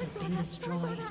Has been destroyed.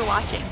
For watching.